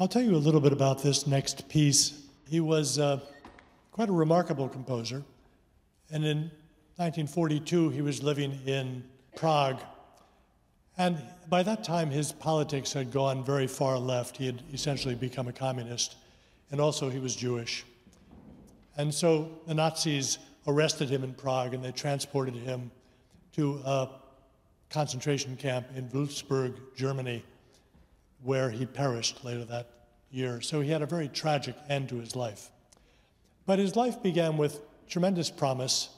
I'll tell you a little bit about this next piece. He was uh, quite a remarkable composer, and in 1942 he was living in Prague. And by that time, his politics had gone very far left. He had essentially become a communist, and also he was Jewish. And so the Nazis arrested him in Prague and they transported him to a concentration camp in Würzburg, Germany, where he perished later that year. So he had a very tragic end to his life. But his life began with tremendous promise,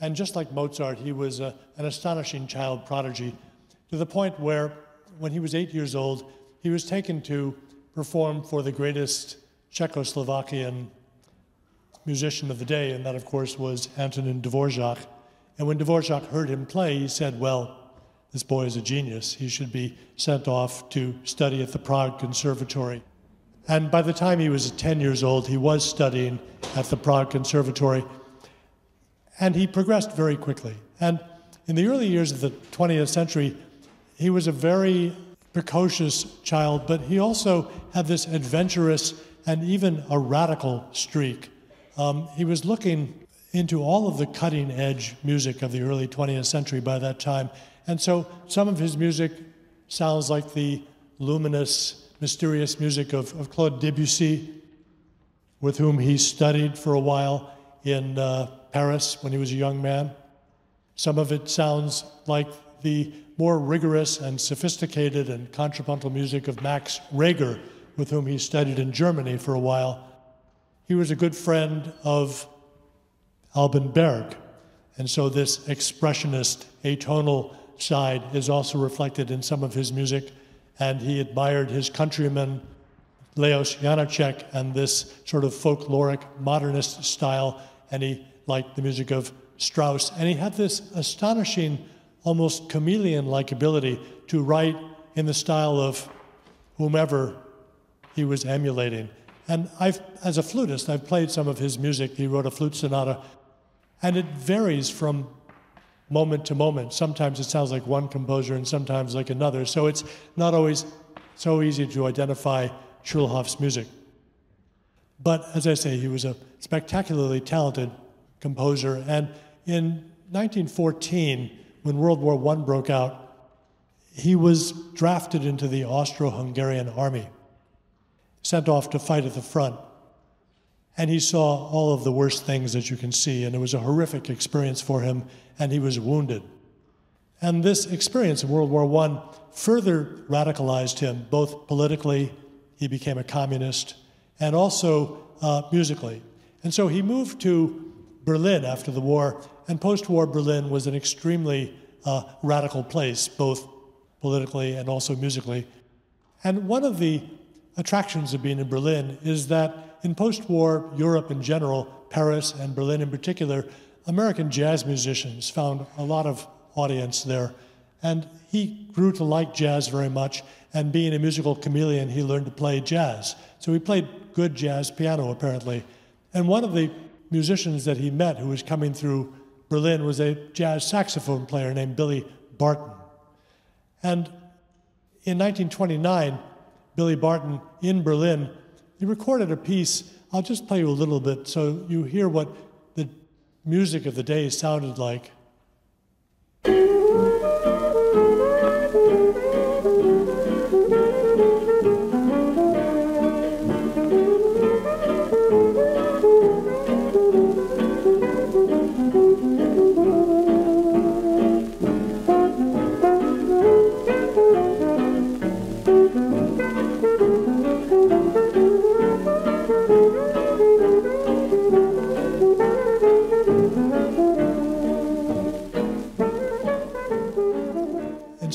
and just like Mozart, he was a, an astonishing child prodigy to the point where, when he was eight years old, he was taken to perform for the greatest Czechoslovakian musician of the day, and that, of course, was Antonin Dvorak. And when Dvorak heard him play, he said, Well, this boy is a genius. He should be sent off to study at the Prague Conservatory. And by the time he was 10 years old, he was studying at the Prague Conservatory. And he progressed very quickly. And in the early years of the 20th century, he was a very precocious child, but he also had this adventurous and even a radical streak. Um, he was looking into all of the cutting edge music of the early 20th century by that time. And so some of his music sounds like the luminous, mysterious music of, of Claude Debussy, with whom he studied for a while in uh, Paris when he was a young man. Some of it sounds like the more rigorous and sophisticated and contrapuntal music of Max Reger, with whom he studied in Germany for a while. He was a good friend of Alban Berg. And so this expressionist, atonal side is also reflected in some of his music. And he admired his countryman, Leos Janáček, and this sort of folkloric modernist style. And he liked the music of Strauss. And he had this astonishing, almost chameleon like ability to write in the style of whomever he was emulating. And I've, as a flutist, I've played some of his music. He wrote a flute sonata, and it varies from moment to moment. Sometimes it sounds like one composer and sometimes like another. So it's not always so easy to identify Schulhoff's music. But as I say, he was a spectacularly talented composer. And in 1914, when World War I broke out, he was drafted into the Austro Hungarian army sent off to fight at the front. And he saw all of the worst things that you can see, and it was a horrific experience for him, and he was wounded. And this experience in World War I further radicalized him, both politically, he became a communist, and also uh, musically. And so he moved to Berlin after the war, and post war Berlin was an extremely uh, radical place, both politically and also musically. And one of the attractions of being in Berlin is that in post war Europe in general, Paris and Berlin in particular, American jazz musicians found a lot of audience there. And he grew to like jazz very much, and being a musical chameleon, he learned to play jazz. So he played good jazz piano, apparently. And one of the musicians that he met who was coming through Berlin was a jazz saxophone player named Billy Barton. And in 1929, Billy Barton in Berlin, he recorded a piece. I'll just play you a little bit so you hear what the music of the day sounded like.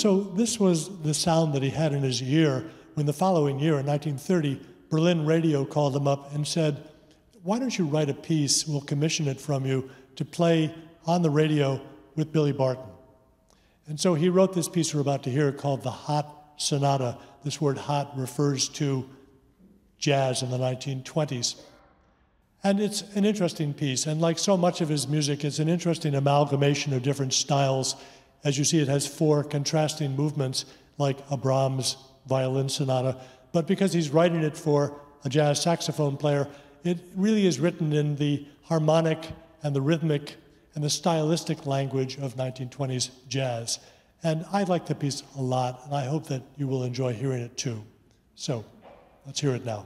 So this was the sound that he had in his ear when the following year, in 1930, Berlin Radio called him up and said, Why don't you write a piece? We'll commission it from you to play on the radio with Billy Barton. And so he wrote this piece we're about to hear called The Hot Sonata. This word hot refers to jazz in the 1920s. And it's an interesting piece. And like so much of his music, it's an interesting amalgamation of different styles as you see, it has four contrasting movements like a Brahms violin sonata, but because he's writing it for a jazz saxophone player, it really is written in the harmonic and the rhythmic and the stylistic language of 1920s jazz. And I like the piece a lot, and I hope that you will enjoy hearing it too. So let's hear it now.